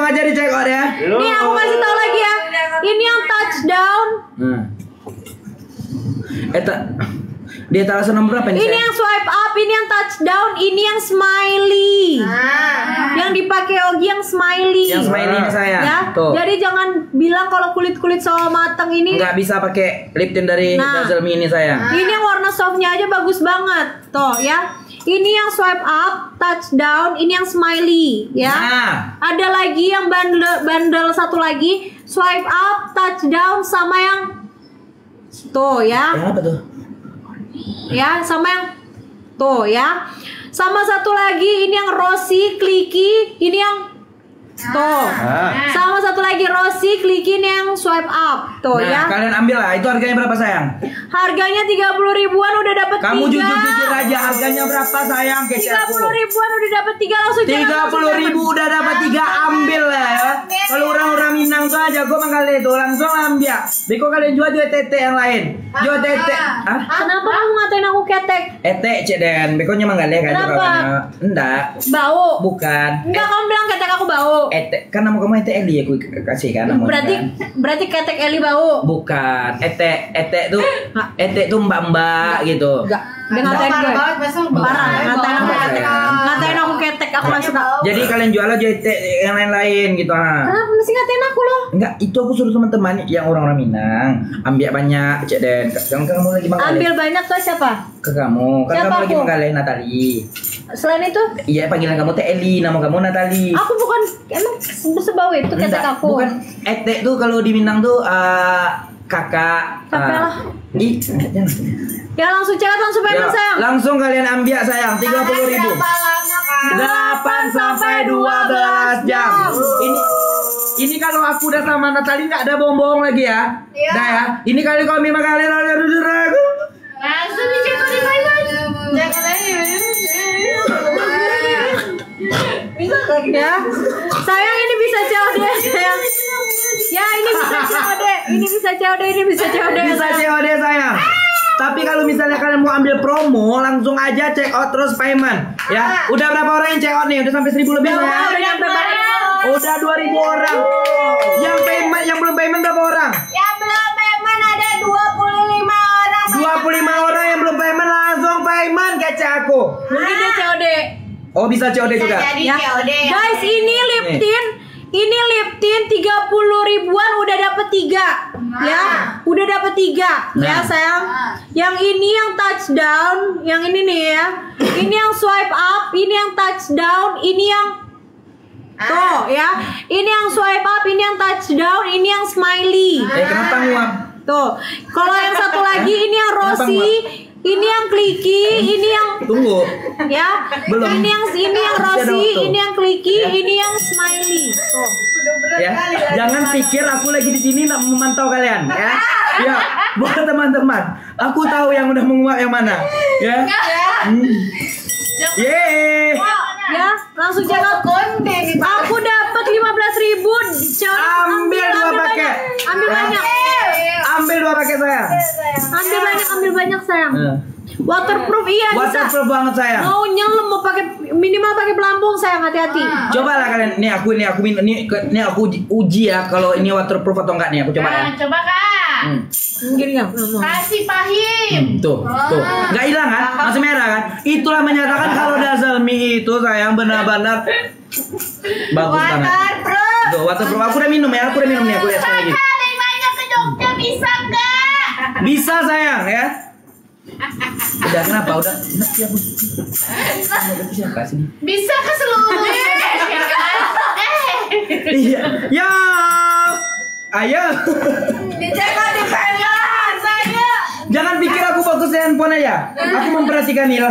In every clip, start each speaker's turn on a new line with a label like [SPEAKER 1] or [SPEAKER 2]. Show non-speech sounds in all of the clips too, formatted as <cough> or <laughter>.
[SPEAKER 1] langsung aja di check out ya.
[SPEAKER 2] Nih aku kasih tahu lagi ya. Ini yang touchdown.
[SPEAKER 1] Hmm. Eta di etalase nomor berapa nih?
[SPEAKER 2] Ini
[SPEAKER 1] sayang?
[SPEAKER 2] yang swipe up, ini yang touchdown, ini yang smiley. Yang dipakai Ogi yang smiley.
[SPEAKER 1] Yang smiley ini saya.
[SPEAKER 2] ya.
[SPEAKER 1] Tuh.
[SPEAKER 2] Jadi jangan bilang kalau kulit-kulit sawah matang ini
[SPEAKER 1] nggak bisa pakai lip tint dari
[SPEAKER 2] Nah.
[SPEAKER 1] Dazzle Me ini saya.
[SPEAKER 2] Ini yang warna softnya aja bagus banget, toh ya. Ini yang swipe up, touchdown, ini yang smiley, ya.
[SPEAKER 1] Nah,
[SPEAKER 2] Ada lagi yang bandel bandel satu lagi, swipe up, touchdown sama yang tuh ya,
[SPEAKER 1] yang apa tuh?
[SPEAKER 2] ya sama yang tuh ya. Sama satu lagi ini yang rosy, clicky, ini yang tuh.
[SPEAKER 1] Ah.
[SPEAKER 2] Sama satu lagi rosy, clicky ini yang swipe up, tuh
[SPEAKER 1] nah,
[SPEAKER 2] ya.
[SPEAKER 1] kalian ambil lah. Itu harganya berapa sayang?
[SPEAKER 2] Harganya 30 ribuan udah dapat
[SPEAKER 1] Kamu
[SPEAKER 2] tiga.
[SPEAKER 1] jujur jujur aja harganya berapa sayang kece
[SPEAKER 2] Tiga
[SPEAKER 1] aku?
[SPEAKER 2] puluh ribuan udah dapat tiga langsung jangan
[SPEAKER 1] Tiga
[SPEAKER 2] langsung
[SPEAKER 1] puluh
[SPEAKER 2] dapat.
[SPEAKER 1] ribu udah dapat tiga ambil lah ya. Kalau orang-orang Minang tuh aja, gue mangkal itu langsung ambil. Beko kalian jual jual tete yang lain. Jual tete. Ah?
[SPEAKER 2] Kenapa kamu ngatain aku ketek?
[SPEAKER 1] Ete cek den, bekonya mangkal kan
[SPEAKER 2] Kenapa?
[SPEAKER 1] Enggak,
[SPEAKER 2] Bau.
[SPEAKER 1] bukan.
[SPEAKER 2] Enggak kamu bilang ketek aku bau.
[SPEAKER 1] Ete, kan nama kamu Ete Eli aku kasih kan namanya.
[SPEAKER 2] Berarti
[SPEAKER 1] kan?
[SPEAKER 2] berarti ketek Eli bau.
[SPEAKER 1] Bukan, Ete, Ete tuh,
[SPEAKER 2] Hah?
[SPEAKER 1] Ete tuh mbak-mbak gitu.
[SPEAKER 2] Enggak. Dia ngatain gue. Parah, ngatain aku ketek. Ngatain aku ketek, aku nggak suka.
[SPEAKER 1] Jadi kalian jual aja Ete yang lain-lain gitu ah.
[SPEAKER 2] Kenapa mesti ngatain aku loh?
[SPEAKER 1] Enggak, itu aku suruh teman-teman yang orang-orang Minang ambil banyak cek den. Kan kamu lagi mangkal
[SPEAKER 2] Ambil banyak tuh siapa?
[SPEAKER 1] ke kamu, kan
[SPEAKER 2] Siapa
[SPEAKER 1] kamu lagi
[SPEAKER 2] aku?
[SPEAKER 1] mangkal Natali.
[SPEAKER 2] Selain itu,
[SPEAKER 1] Iya panggilan kamu Teh Eli, nama kamu Natali.
[SPEAKER 2] aku bukan emang se- sebau itu ketek
[SPEAKER 1] Enggak,
[SPEAKER 2] aku.
[SPEAKER 1] Bukan Ete tuh kalau di Minang tuh eh, kakak.
[SPEAKER 2] Capek lah.
[SPEAKER 1] Ih, jangan.
[SPEAKER 2] Ya langsung cewek langsung
[SPEAKER 1] Ya,
[SPEAKER 2] payment sayang.
[SPEAKER 1] langsung kalian ambil sayang 30 ribu 8 sampai 12 jam Ini ini kalau aku udah sama Natali nggak ada bohong-bohong lagi ya
[SPEAKER 3] Iya.
[SPEAKER 1] Dah ya Ini kali kalau lima kali lalu duduk aku
[SPEAKER 3] Langsung dicek di mainan. Jangan
[SPEAKER 2] ya sayang ini bisa COD sayang ya ini bisa COD ini bisa COD ini bisa COD
[SPEAKER 1] Bisa COD sayang. Tapi kalau misalnya kalian mau ambil promo langsung aja check out terus payment. Ya udah berapa orang yang check out nih? Udah sampai 1000 lebih
[SPEAKER 2] Udah,
[SPEAKER 1] sayang
[SPEAKER 2] udah nyampe balik
[SPEAKER 1] udah. 2000 orang. Yang payment yang belum payment berapa orang?
[SPEAKER 3] Yang belum payment ada 25 orang.
[SPEAKER 1] 25 orang yang belum payment langsung payment kece aku.
[SPEAKER 2] Mungkin dia COD
[SPEAKER 1] oh bisa COD juga?
[SPEAKER 3] Jadi
[SPEAKER 2] ya.
[SPEAKER 3] COD ya.
[SPEAKER 2] guys ini lip
[SPEAKER 1] Nih.
[SPEAKER 2] tint ini lip tint 30 ribuan udah dapet tiga. Ya udah dapet tiga. Ya
[SPEAKER 1] Nah.
[SPEAKER 2] sayang.
[SPEAKER 3] Nah.
[SPEAKER 2] yang ini yang touchdown yang ini nih ya. Ini yang swipe up ini yang touchdown ini yang Tuh ya, ini yang swipe up, ini yang touchdown, ini yang smiley.
[SPEAKER 1] eh kenapa nguap
[SPEAKER 2] Tuh, kalau yang satu lagi ini yang
[SPEAKER 1] Kenapa
[SPEAKER 2] rosy, ini yang clicky, ini yang
[SPEAKER 1] tunggu
[SPEAKER 2] ya,
[SPEAKER 1] Belum.
[SPEAKER 2] ini yang ini yang
[SPEAKER 1] waktu.
[SPEAKER 2] ini yang clicky,
[SPEAKER 1] Ya.
[SPEAKER 2] ini yang smiley. Tuh.
[SPEAKER 1] ya jangan pikir aku lagi di sini nak memantau kalian ya <laughs> ya buat teman-teman aku tahu yang udah menguap yang mana ya hmm. Yeay.
[SPEAKER 2] Ya, langsung.
[SPEAKER 3] Konde gitu.
[SPEAKER 2] Aku dapat 15 ribu.
[SPEAKER 1] Ambil dua paket.
[SPEAKER 2] Ambil banyak.
[SPEAKER 1] Ambil dua paket saya
[SPEAKER 2] Ambil banyak, ambil banyak sayang.
[SPEAKER 1] Eh,
[SPEAKER 2] Waterproof iya bisa.
[SPEAKER 1] waterproof banget saya
[SPEAKER 2] Mau nyelam mau pakai minimal pakai pelampung sayang hati-hati.
[SPEAKER 1] coba lah kalian ini aku ini aku ini ini aku uji- uji ya kalau ini waterproof atau enggak nih aku coba ya
[SPEAKER 3] Nah, coba kak.
[SPEAKER 1] Hmm.
[SPEAKER 2] Gini kan.
[SPEAKER 3] Kasih pahim.
[SPEAKER 1] Hmm, tuh, tuh, nggak hilang kan? Masih merah kan? Itulah menyatakan kalau Dazzle Me itu sayang benar-benar <laughs> bagus banget.
[SPEAKER 3] Waterproof.
[SPEAKER 1] Tuh, waterproof. Aku udah minum ya, aku udah minum nih, aku lihat lagi.
[SPEAKER 3] Kakak lebih banyak ke Jogja bisa nggak?
[SPEAKER 1] Bisa sayang ya. Udah kenapa? Udah. Nah, ya, Bu. Siapa sih?
[SPEAKER 3] Bisa ke seluruh Indonesia kan? Eh.
[SPEAKER 1] Iya. Ya. Ayo.
[SPEAKER 3] Dijaga di pegang saya.
[SPEAKER 1] Jangan pikir aku fokus di handphone aja. Aku memperhatikan Nila.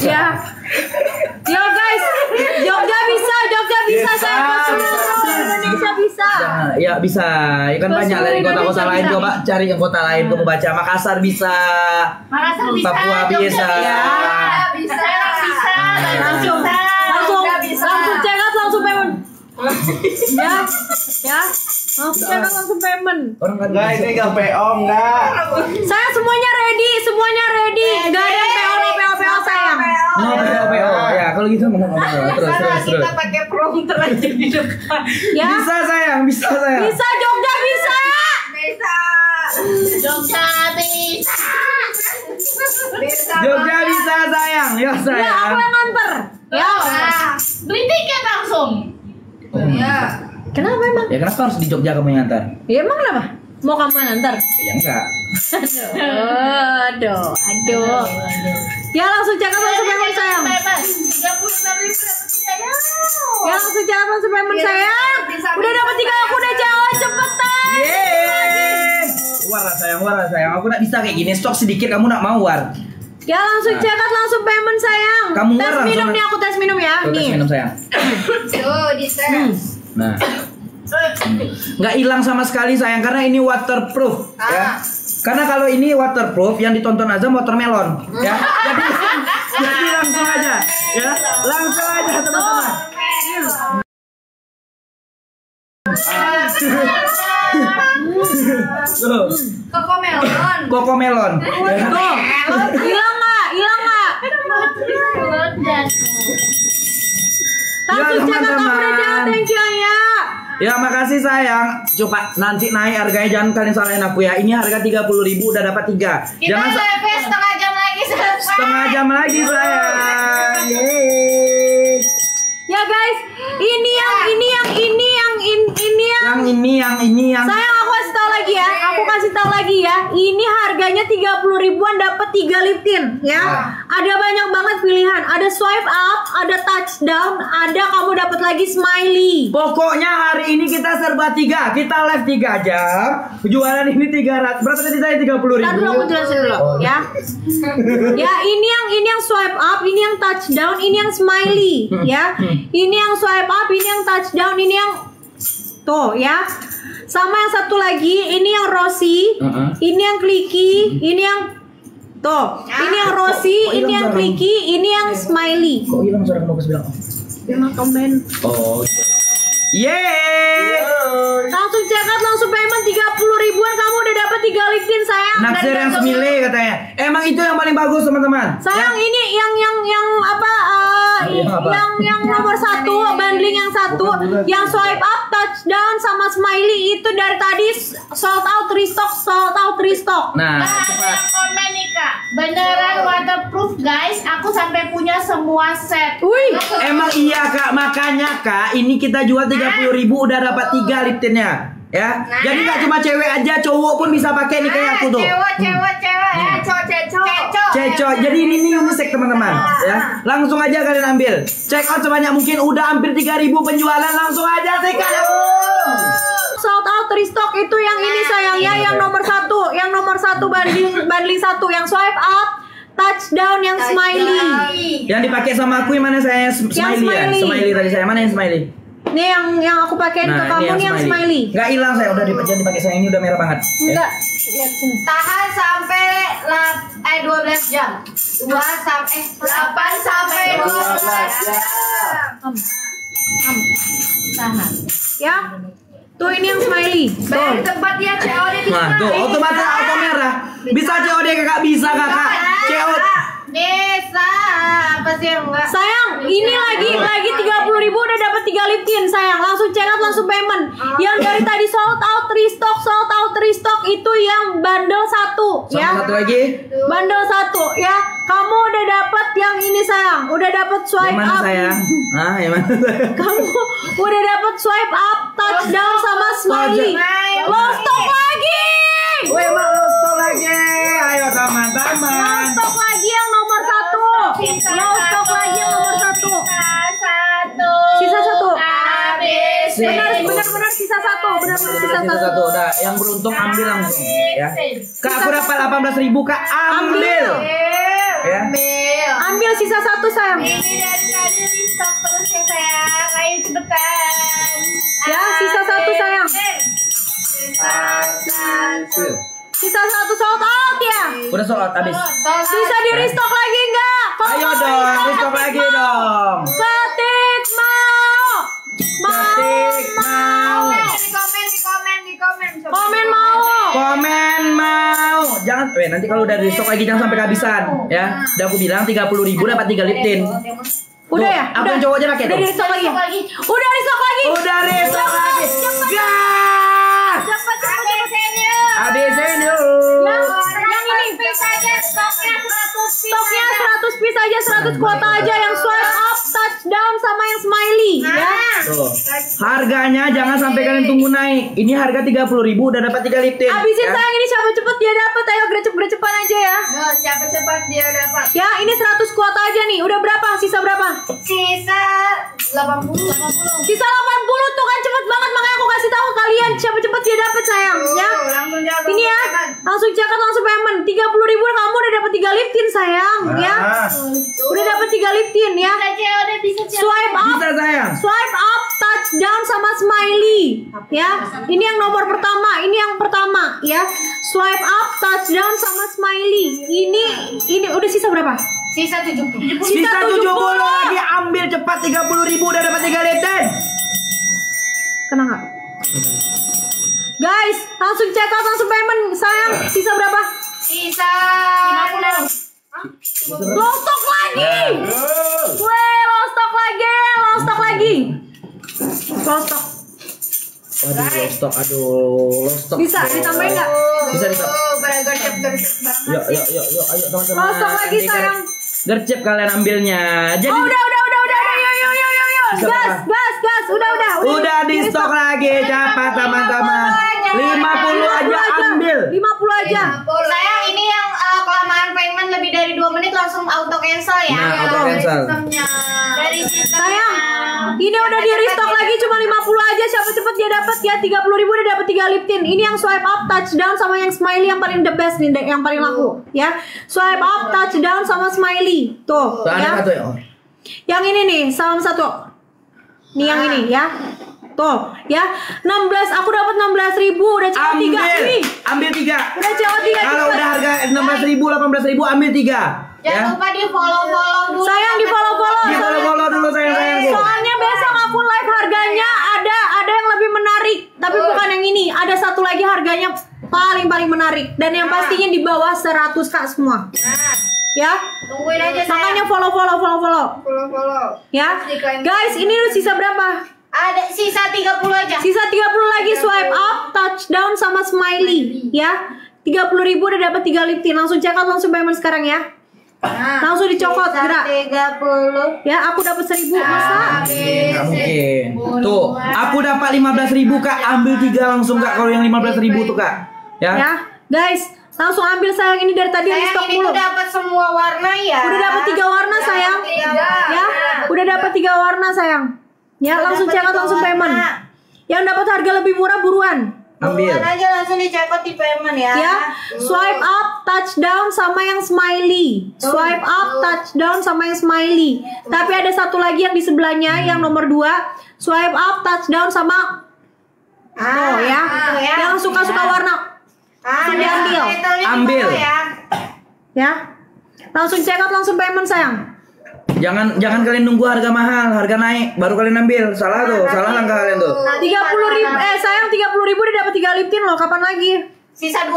[SPEAKER 2] Ya. Yo guys, Jogja bisa, Jogja bisa
[SPEAKER 1] Bisa.
[SPEAKER 2] saya ke seluruh
[SPEAKER 1] ya bisa. Ya kan banyak dari kota-kota lain
[SPEAKER 2] bisa.
[SPEAKER 1] coba cari yang kota lain kamu baca. Makassar bisa.
[SPEAKER 3] Makassar bisa.
[SPEAKER 1] Papua bisa.
[SPEAKER 3] Bisa. Bisa. Bisa.
[SPEAKER 2] Langsung,
[SPEAKER 3] Bisa.
[SPEAKER 2] langsung,
[SPEAKER 3] Jogja bisa.
[SPEAKER 2] langsung check out, langsung payment. <laughs> Ya, ya, langsung check out, langsung payment.
[SPEAKER 1] Orang kan
[SPEAKER 4] Enggak ini enggak PO enggak.
[SPEAKER 2] Saya semuanya ready, semuanya ready. Gak ada PO, PO, PO sayang.
[SPEAKER 1] No PO PO. Kalau gitu ngomong terus terus
[SPEAKER 3] Karena
[SPEAKER 1] terus.
[SPEAKER 3] kita pakai prompter aja di depan.
[SPEAKER 2] Ya.
[SPEAKER 1] Bisa sayang, bisa sayang.
[SPEAKER 2] Bisa Jogja bisa.
[SPEAKER 3] Bisa.
[SPEAKER 5] Jogja bisa.
[SPEAKER 3] Bisa.
[SPEAKER 1] Jogja bisa sayang, ya
[SPEAKER 2] Ya aku
[SPEAKER 1] sayang.
[SPEAKER 2] yang nganter. Ya.
[SPEAKER 5] Beli tiket langsung.
[SPEAKER 3] ya.
[SPEAKER 2] Kenapa emang?
[SPEAKER 1] Ya kenapa harus di Jogja kamu yang antar?
[SPEAKER 2] Ya emang kenapa? Mau kamu yang nganter?
[SPEAKER 1] Ya enggak.
[SPEAKER 2] Aduh, aduh. Ya langsung cakap langsung payment sayang.
[SPEAKER 5] Tiga puluh enam ribu dapat tiga ya.
[SPEAKER 2] Ya langsung cakap langsung payment
[SPEAKER 3] Iya,
[SPEAKER 2] sayang. Udah dapat tiga aku udah jauh cepetan.
[SPEAKER 1] Yeay. War sayang, war sayang. Aku nak bisa kayak gini. Stok sedikit kamu nak mau war.
[SPEAKER 2] Ya langsung
[SPEAKER 1] Nah.
[SPEAKER 2] cakap langsung payment sayang.
[SPEAKER 1] Kamu
[SPEAKER 2] tes minum nih aku tes minum ya.
[SPEAKER 1] Tuh, tes
[SPEAKER 2] Nih.
[SPEAKER 1] minum sayang.
[SPEAKER 3] Tuh, di
[SPEAKER 2] Hmm.
[SPEAKER 3] tes.
[SPEAKER 1] Nah. Nggak hilang sama sekali sayang karena ini waterproof ya.
[SPEAKER 3] Ah.
[SPEAKER 1] Karena kalau ini waterproof yang ditonton Azam watermelon ya. Jadi <laughs> jadi langsung aja ya. Langsung aja teman-teman.
[SPEAKER 3] Koko melon.
[SPEAKER 1] Koko melon. Ya.
[SPEAKER 2] Hilang nggak? Hilang nggak? Aku udah
[SPEAKER 1] teman-teman.
[SPEAKER 2] Thank you ya.
[SPEAKER 1] Ya makasih sayang. Coba nanti naik harganya jangan kalian salahin aku ya. Ini harga 30.000 udah dapat tiga.
[SPEAKER 3] Kita
[SPEAKER 1] Jangan
[SPEAKER 3] live setengah jam lagi selesai.
[SPEAKER 1] setengah jam lagi sayang. Yeay.
[SPEAKER 2] Ya guys, ini yang ini yang ini yang in- ini yang
[SPEAKER 1] Yang ini, yang ini, yang
[SPEAKER 2] Sayang aku kasih tahu lagi ya. Aku kasih tahu lagi ya. Ini harganya 30 ribuan dapat 3 liptin ya. Ada banyak banget pilihan. Ada swipe up, ada touchdown, ada kamu dapat lagi smiley.
[SPEAKER 1] Pokoknya hari ini kita serba tiga, kita live tiga jam. Jualan ini tiga ratus. Berapa tadi saya tiga puluh
[SPEAKER 2] Ntar dulu aku
[SPEAKER 1] ribu?
[SPEAKER 2] jelasin dulu ya. <laughs> Ya, ini yang ini yang swipe up, ini yang touchdown, ini yang smiley ya. Ini yang swipe up, ini yang touchdown, ini yang tuh ya. Sama yang satu lagi, ini yang rosy,
[SPEAKER 1] Uh-uh.
[SPEAKER 2] ini yang clicky, ini yang tuh, ini yang rosy,
[SPEAKER 1] kok
[SPEAKER 2] ini
[SPEAKER 1] hilang
[SPEAKER 2] yang clicky, ini yang smiley.
[SPEAKER 1] Kok hilang suara kamu bilang?
[SPEAKER 2] Emang komen.
[SPEAKER 1] Oh. Yeay.
[SPEAKER 2] Langsung check out, langsung payment 30 ribuan, kamu udah dapat 3 liftin sayang.
[SPEAKER 1] Naksir yang semile katanya. Emang itu yang paling bagus teman-teman.
[SPEAKER 2] Sayang ini yang yang yang apa uh,
[SPEAKER 1] Yang apa?
[SPEAKER 2] yang yang nomor satu bundling yang satu yang swipe up touchdown sama smiley itu dari tadi sold out restock sold out restock.
[SPEAKER 1] Nah,
[SPEAKER 5] Nah, ada
[SPEAKER 1] cepat.
[SPEAKER 5] komen nih kak. Beneran waterproof guys. Aku sampai punya semua set.
[SPEAKER 2] Wih.
[SPEAKER 1] Emang iya kak, makanya kak, ini kita jual 30.000 ribu udah dapat tiga liptinnya, ya. Jadi nggak cuma cewek aja, cowok pun bisa pakai nih kayak aku tuh.
[SPEAKER 3] Cewek, cewek, cewek. Eh, cowok, cecok.
[SPEAKER 1] Cecok, jadi ini nih unisex teman-teman, ya. Langsung aja kalian ambil. Check out sebanyak mungkin, udah hampir 3000 penjualan, langsung aja sikat.
[SPEAKER 2] sold out restock itu yang ini sayang ya yang nomor satu yang nomor satu bundling bundling satu yang swipe up touchdown yang smiley
[SPEAKER 1] Yang dipakai sama aku yang mana saya smiley, ya?
[SPEAKER 2] smiley.
[SPEAKER 1] Smiley tadi saya mana yang smiley?
[SPEAKER 2] Ini yang yang aku pakein ke kamu nih yang smiley
[SPEAKER 1] Nggak hilang saya udah dipakai dipakai saya ini udah merah banget. ya.
[SPEAKER 2] enggak sini
[SPEAKER 3] Tahan sampai lap, eh 12 jam. 2 sampai 8 sampai 12 jam.
[SPEAKER 5] Tahan
[SPEAKER 2] ya tuh ini yang smiley
[SPEAKER 3] Bayar tempat ya COD di
[SPEAKER 1] Nah, tuh otomatis auto merah. Bisa COD kakak bisa kakak. COD.
[SPEAKER 3] Bisa. Apa sih yang enggak?
[SPEAKER 2] Sayang, ini lagi lagi 30 ribu udah dapat 3 liptin sayang. Langsung check out langsung payment. Yang dari tadi sold out restock, sold out restock itu yang bundle satu
[SPEAKER 1] Sama
[SPEAKER 2] ya.
[SPEAKER 1] satu lagi.
[SPEAKER 2] Bundle satu ya. Kamu udah dapat yang ini sayang. Udah dapat
[SPEAKER 1] Yang
[SPEAKER 2] swipe
[SPEAKER 1] mana
[SPEAKER 2] up.
[SPEAKER 1] sayang? Ah, yang mana sayang? <laughs>
[SPEAKER 2] Kamu udah dapat swipe up, touchdown sama smiley.
[SPEAKER 1] Touch-
[SPEAKER 2] sisa satu. Benar, sisa Sisa satu.
[SPEAKER 1] satu udah. Yang beruntung ambil langsung. Ya. Kak, aku dapat 18.000 kak. Ambil. Ya.
[SPEAKER 3] Ambil.
[SPEAKER 2] Ambil sisa satu sayang.
[SPEAKER 5] Ini dari tadi di stok terus ya sayang Ayo cepetan
[SPEAKER 2] Ya, sisa satu sayang. Sisa satu sold out ya.
[SPEAKER 1] Udah sold out habis.
[SPEAKER 2] Bisa di restock lagi enggak?
[SPEAKER 1] Ayo dong,
[SPEAKER 2] restock,
[SPEAKER 1] lagi dong.
[SPEAKER 3] Komen.
[SPEAKER 2] Mau.
[SPEAKER 1] Komen mau. Jangan, eh nanti kalau udah di stok lagi jangan sampai kehabisan, ya. Udah aku bilang 30.000 dapat 3 liptin.
[SPEAKER 2] Udah
[SPEAKER 1] Tuh,
[SPEAKER 2] ya?
[SPEAKER 1] Aku
[SPEAKER 2] Udah.
[SPEAKER 1] yang cowoknya pakai
[SPEAKER 2] Udah di stok lagi. Udah di stok lagi.
[SPEAKER 1] Udah restock lagi. Gas.
[SPEAKER 2] Cepat
[SPEAKER 1] yuk.
[SPEAKER 2] Yang yang ini
[SPEAKER 3] saja stoknya 100
[SPEAKER 2] stoknya 100 piece aja 100 kuota aja
[SPEAKER 1] Harganya jangan sampai kalian tunggu naik. Ini harga 30.000 udah dapat 3 liptin.
[SPEAKER 2] Habisin
[SPEAKER 1] ya.
[SPEAKER 2] sayang ini siapa cepet dia dapat ayo grecep-grecepan aja ya.
[SPEAKER 3] Nah, siapa cepat dia dapat
[SPEAKER 2] Ya, ini 100 kuota aja nih. Udah berapa? Sisa berapa?
[SPEAKER 3] sisa 80 80
[SPEAKER 2] Sisa 80 tuh kan cepet banget makanya aku kasih tahu kalian siapa cepet dia dapat sayang ya.
[SPEAKER 3] Langsung
[SPEAKER 2] catat langsung payment 30 ribu kamu udah dapat 3 liptin sayang ya.
[SPEAKER 1] Ah,
[SPEAKER 2] Udah dapat 3 liptin ya.
[SPEAKER 5] Bisa COD bisa COD.
[SPEAKER 2] Swipe up,
[SPEAKER 1] Bisa sayang.
[SPEAKER 2] swipe up, touchdown sama smiley ya. Ini yang nomor pertama, ini yang pertama ya. Swipe up, touchdown sama smiley. Ini ini udah sisa berapa?
[SPEAKER 3] sisa 70
[SPEAKER 1] Sisa 70 lagi ambil cepat 30.000 udah dapat 3 liptin.
[SPEAKER 2] Kena nggak? Guys, langsung check out, langsung payment. Sayang, sisa berapa?
[SPEAKER 3] sisa 50
[SPEAKER 2] Low stock lagi. Weh, low stock lagi, low stock lagi. Low stock.
[SPEAKER 1] Waduh, low stock. Aduh, low stock.
[SPEAKER 2] Bisa ditambahin nggak?
[SPEAKER 1] Bisa bisa.
[SPEAKER 3] oh gercep gercep banget
[SPEAKER 1] Yuk, yuk, yuk, yuk, ayo teman-teman.
[SPEAKER 2] Low stock lagi, sayang.
[SPEAKER 1] Gercep kalian ambilnya. Jadi
[SPEAKER 2] Oh, udah, udah, udah, udah, udah. Yuk, yuk, yuk, yuk, yuk. Gas, gas, gas. Udah, udah.
[SPEAKER 1] udah di stok lagi, cepat teman-teman. 50 aja ambil.
[SPEAKER 2] 50 aja.
[SPEAKER 3] sayang ini yang uh, kelamaan payment lebih dari 2 menit langsung auto cancel ya
[SPEAKER 1] Nah, auto cancel.
[SPEAKER 3] sistemnya dari sistemnya
[SPEAKER 2] Sayang, ini udah di restock lagi cuma 50 aja. Siapa cepet dia dapat ya 30 ribu udah dapat 3 liptin. Ini yang swipe up, touchdown sama yang smiley yang paling the best nih, yang paling laku ya. Swipe up, touchdown sama smiley. Tuh,
[SPEAKER 1] Tuh,
[SPEAKER 2] ya.
[SPEAKER 1] ya.
[SPEAKER 2] Yang ini nih, salam satu. Nih yang ini ya. Tuh, ya. 16 aku dapat 16 ribu udah cuma 3.
[SPEAKER 1] Ambil,
[SPEAKER 2] Wih,
[SPEAKER 1] ambil tiga.
[SPEAKER 2] udah cuma 3
[SPEAKER 1] Kalau udah harga 16.000, 18.000 ambil tiga.
[SPEAKER 3] jangan
[SPEAKER 1] Ya.
[SPEAKER 3] lupa di follow follow dulu
[SPEAKER 2] Sayang di follow-follow.
[SPEAKER 1] Di follow-follow dulu sayang sayangku.
[SPEAKER 2] Soalnya besok aku live harganya ada ada yang lebih menarik, tapi bukan yang ini. Ada satu lagi harganya paling paling menarik dan yang pastinya di bawah 100 kak semua.
[SPEAKER 3] nah
[SPEAKER 2] Ya,
[SPEAKER 3] tungguin aja sayang
[SPEAKER 2] makanya follow follow follow follow.
[SPEAKER 3] follow follow
[SPEAKER 2] Ya, guys ini udah sisa berapa?
[SPEAKER 3] Ada sisa 30 aja
[SPEAKER 2] Sisa 30 lagi swipe up, touchdown sama smiley. Ya, 30 ribu udah dapat 3 liptin. Langsung check out langsung payment sekarang ya.
[SPEAKER 3] nah,
[SPEAKER 2] Langsung dicokot
[SPEAKER 3] sisa
[SPEAKER 2] gerak.
[SPEAKER 3] 30
[SPEAKER 2] Ya, aku dapat 1000 masa.
[SPEAKER 1] Nggak mungkin. Tuh, aku dapat 15.000 kak, ambil tiga langsung kak. Kalau yang 15.000 tuh kak, ya.
[SPEAKER 2] Ya, guys, langsung ambil sayang ini dari tadi di
[SPEAKER 3] sayang
[SPEAKER 2] stok
[SPEAKER 3] ini
[SPEAKER 2] mulu.
[SPEAKER 3] dapat semua warna ya
[SPEAKER 2] Udah dapat tiga warna sayang.
[SPEAKER 3] tiga.
[SPEAKER 2] Ya, udah dapat tiga warna sayang. Ya,
[SPEAKER 3] Udah
[SPEAKER 2] langsung check out langsung payment. Yang dapat harga lebih murah buruan.
[SPEAKER 1] Ambil.
[SPEAKER 3] Buruan aja langsung dicekot di payment ya
[SPEAKER 2] Ya, swipe up, touchdown sama yang smiley. Swipe up, touchdown sama yang smiley. Tapi ada satu lagi yang di sebelahnya, yang nomor dua. Swipe up, touchdown sama
[SPEAKER 3] ah,
[SPEAKER 2] Oh ya,
[SPEAKER 3] ya.
[SPEAKER 2] yang suka-suka warna.
[SPEAKER 3] ah, di
[SPEAKER 1] Ambil.
[SPEAKER 3] bawah ya
[SPEAKER 2] Ya, langsung check out langsung payment sayang.
[SPEAKER 1] Jangan jangan kalian nunggu harga mahal, harga naik baru kalian ambil. Salah tuh, salah langkah kalian tuh.
[SPEAKER 2] Tiga puluh ribu, eh sayang tiga puluh ribu udah dapat tiga liptin loh. Kapan lagi?
[SPEAKER 3] sisa 20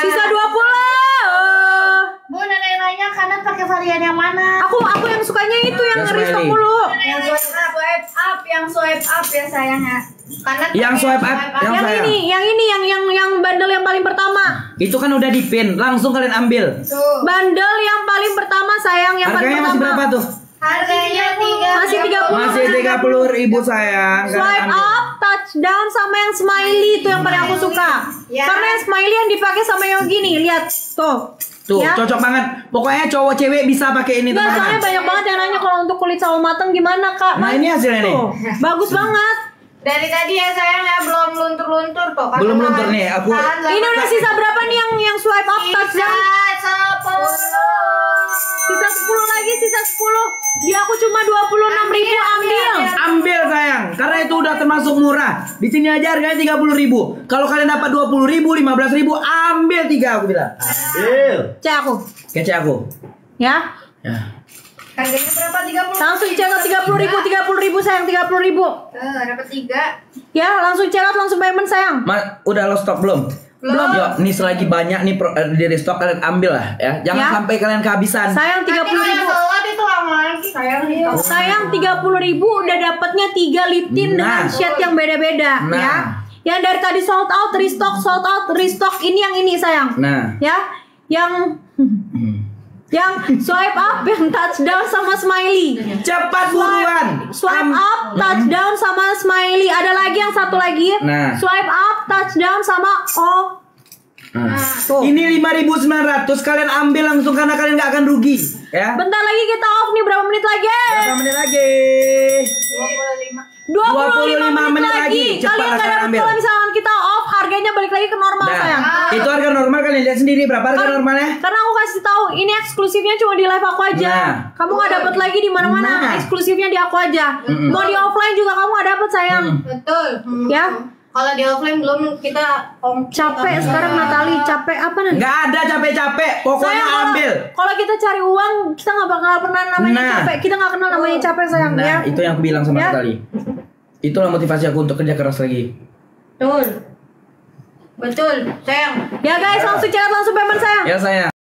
[SPEAKER 2] Sisa dua puluh.
[SPEAKER 5] Bu nenek nanya kanan pakai varian yang mana?
[SPEAKER 2] Aku aku yang sukanya itu yang
[SPEAKER 1] Yang smiley.
[SPEAKER 2] mulu.
[SPEAKER 3] yang swipe up swipe up yang swipe up ya sayangnya karena
[SPEAKER 1] Yang swipe up, yang
[SPEAKER 2] Yang
[SPEAKER 1] sayang.
[SPEAKER 2] ini, yang ini, yang yang yang bandel yang paling pertama.
[SPEAKER 1] Itu kan udah di pin, langsung kalian ambil.
[SPEAKER 3] tuh
[SPEAKER 2] Bandel yang paling pertama sayang yang paling
[SPEAKER 1] Harganya masih
[SPEAKER 2] pertama.
[SPEAKER 1] berapa tuh?
[SPEAKER 3] harganya tiga
[SPEAKER 2] Masih 30.
[SPEAKER 1] Masih 30 ribu sayang.
[SPEAKER 2] Swipe
[SPEAKER 1] ambil.
[SPEAKER 2] up, touchdown sama yang smiley itu yang paling aku suka.
[SPEAKER 3] Ya.
[SPEAKER 2] Karena yang smiley yang dipakai sama yang gini, lihat tuh.
[SPEAKER 1] Tuh,
[SPEAKER 2] Ya.
[SPEAKER 1] cocok banget. Pokoknya cowok cewek bisa pakai ini
[SPEAKER 2] Nggak, soalnya
[SPEAKER 1] teman-teman.
[SPEAKER 2] banyak banget yang nanya kalau untuk kulit sawo mateng gimana kak?
[SPEAKER 1] Nah, ini hasilnya nih.
[SPEAKER 2] Bagus banget.
[SPEAKER 3] Dari tadi ya sayang ya belum luntur-luntur kok
[SPEAKER 1] Belum luntur nih, aku-
[SPEAKER 2] Ini udah sisa berapa nih yang yang swipe up
[SPEAKER 3] sisa
[SPEAKER 2] touchdown?
[SPEAKER 3] sepuluh
[SPEAKER 2] Sisa 10 lagi, sisa 10. Di aku cuma 26 ribu ambil.
[SPEAKER 1] Ambil sayang, karena itu udah termasuk murah. Di sini aja harganya 30 ribu. Kalau kalian dapat 20 ribu, 15 ribu, ambil tiga aku bilang. Ambil.
[SPEAKER 2] Cek aku.
[SPEAKER 1] Kece aku.
[SPEAKER 2] Ya.
[SPEAKER 1] Ya.
[SPEAKER 3] Harganya berapa 30
[SPEAKER 2] Langsung check out 30 ribu, 30 ribu sayang, 30 ribu.
[SPEAKER 3] Eh, dapat tiga
[SPEAKER 2] Ya, langsung out, langsung payment sayang.
[SPEAKER 1] Ma, udah lo stop belum?
[SPEAKER 2] Belum.
[SPEAKER 1] Yuk, nih selagi banyak nih pro, eh, di restock kalian ambil lah ya. Jangan
[SPEAKER 2] Ya.
[SPEAKER 1] sampai kalian kehabisan.
[SPEAKER 2] Sayang 30 ribu.
[SPEAKER 3] Sholat itu lama lagi sayang nih.
[SPEAKER 2] Sayang 30 ribu udah dapatnya 3 lip tint dengan
[SPEAKER 1] Nah.
[SPEAKER 2] shade yang beda-beda
[SPEAKER 1] Nah.
[SPEAKER 2] ya. Yang dari tadi sold out, restock, sold out, restock. Ini yang ini sayang.
[SPEAKER 1] Nah.
[SPEAKER 2] Ya, yang yang swipe up, yang touchdown sama smiley.
[SPEAKER 1] Cepat buruan.
[SPEAKER 2] Swipe
[SPEAKER 1] Am-
[SPEAKER 2] up, touchdown sama smiley. Ada lagi yang satu lagi.
[SPEAKER 1] Nah.
[SPEAKER 2] Swipe up, touchdown sama oh.
[SPEAKER 1] Nah.
[SPEAKER 2] Tuh.
[SPEAKER 1] Ini 5.900 kalian ambil langsung karena kalian nggak akan rugi ya.
[SPEAKER 2] Bentar lagi kita off nih berapa menit lagi?
[SPEAKER 1] Berapa menit lagi?
[SPEAKER 2] 25,
[SPEAKER 1] 25
[SPEAKER 2] menit,
[SPEAKER 1] menit
[SPEAKER 2] lagi.
[SPEAKER 1] lagi. Cepat
[SPEAKER 2] Kalian kalau misalkan kita off harganya balik lagi ke normal
[SPEAKER 1] Nah,
[SPEAKER 2] sayang.
[SPEAKER 1] itu harga normal kalian lihat sendiri berapa harga
[SPEAKER 2] Kan-
[SPEAKER 1] normalnya?
[SPEAKER 2] Karena aku kasih tahu ini eksklusifnya cuma di live aku aja.
[SPEAKER 1] Nah.
[SPEAKER 2] Kamu nggak dapat lagi di mana-mana.
[SPEAKER 1] Nah.
[SPEAKER 2] Eksklusifnya di aku aja.
[SPEAKER 1] Mm-mm.
[SPEAKER 2] Mau di offline juga kamu nggak dapat sayang.
[SPEAKER 1] Mm.
[SPEAKER 3] Betul.
[SPEAKER 2] Ya.
[SPEAKER 3] Kalau di offline belum kita om
[SPEAKER 2] Capek sekarang Natali, capek apa nanti?
[SPEAKER 1] Nggak ada capek-capek, pokoknya
[SPEAKER 2] Sayang,
[SPEAKER 1] ambil.
[SPEAKER 2] Kalau kita cari uang, kita nggak bakal pernah namanya
[SPEAKER 1] Nah.
[SPEAKER 2] capek. Kita nggak kenal namanya capek sayang
[SPEAKER 1] Nah,
[SPEAKER 2] ya.
[SPEAKER 1] itu yang aku bilang sama
[SPEAKER 2] Ya.
[SPEAKER 1] Natali. Itulah motivasi aku untuk kerja keras lagi.
[SPEAKER 3] Betul. Betul, sayang.
[SPEAKER 2] Ya guys, langsung cekat langsung payment sayang.
[SPEAKER 1] Ya sayang.